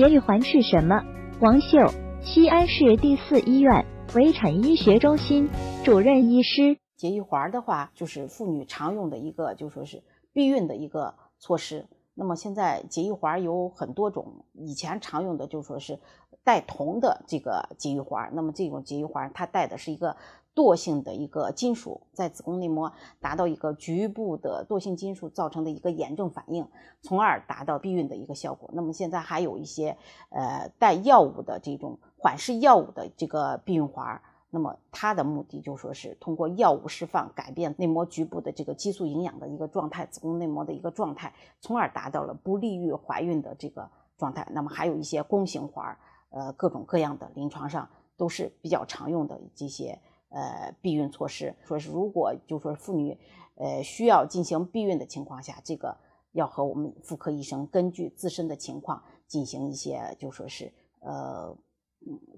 节育环是什么？王秀，西安市第四医院围产医学中心主任医师。节育环的话，就是妇女常用的一个，就说是避孕的一个措施。那么现在节育环有很多种，以前常用的就说是带铜的这个节育环。那么这种节育环，它带的是一个。惰性的一个金属在子宫内膜达到一个局部的惰性金属造成的一个炎症反应，从而达到避孕的一个效果。那么现在还有一些呃带药物的这种缓释药物的这个避孕环，那么它的目的就说是通过药物释放改变内膜局部的这个激素营养的一个状态，子宫内膜的一个状态，从而达到了不利于怀孕的这个状态。那么还有一些宫形环，呃各种各样的临床上都是比较常用的这些。呃，避孕措施说是，如果就说妇女呃需要进行避孕的情况下，这个要和我们妇科医生根据自身的情况进行一些，就说是呃，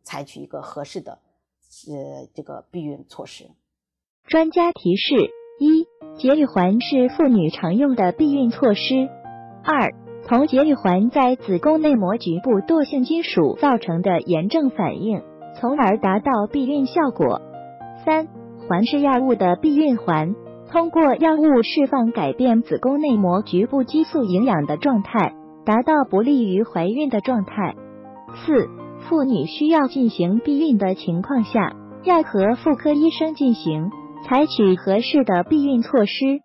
采取一个合适的呃这个避孕措施。专家提示：一、节育环是妇女常用的避孕措施；二、同节育环在子宫内膜局部惰性金属造成的炎症反应，从而达到避孕效果。三环是药物的避孕环，通过药物释放改变子宫内膜局部激素营养的状态，达到不利于怀孕的状态。四妇女需要进行避孕的情况下，要和妇科医生进行，采取合适的避孕措施。